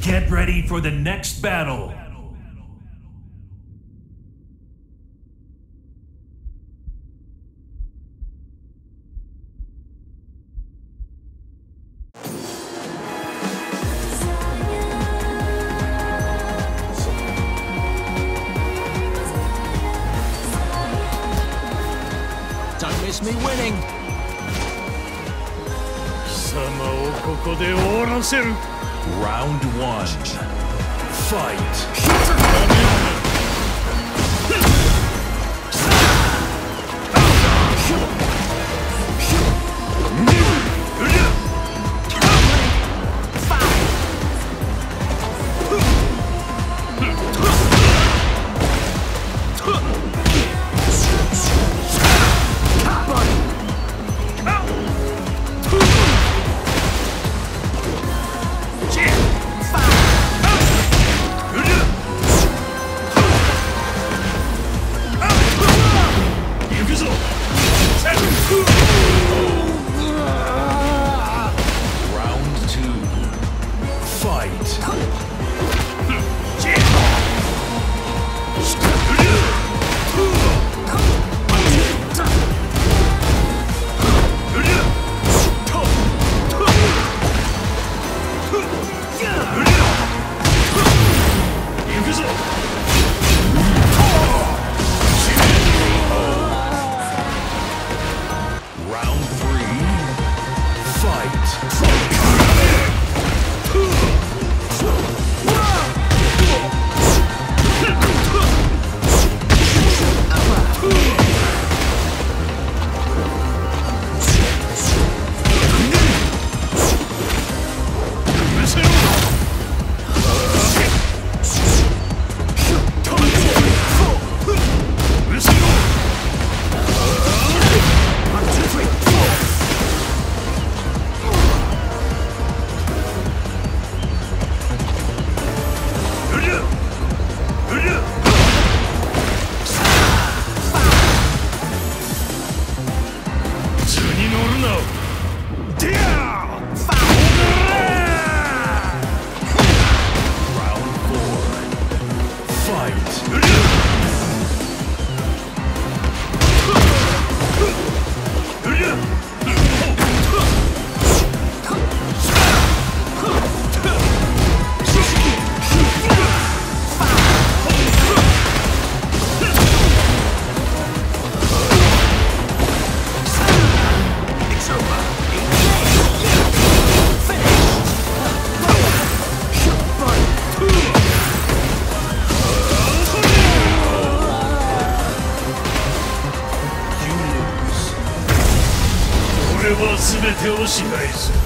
Get ready for the next battle. Don't miss me winning. 貴様をここで終わらせる Round one. Fight. 俺は全てを支配する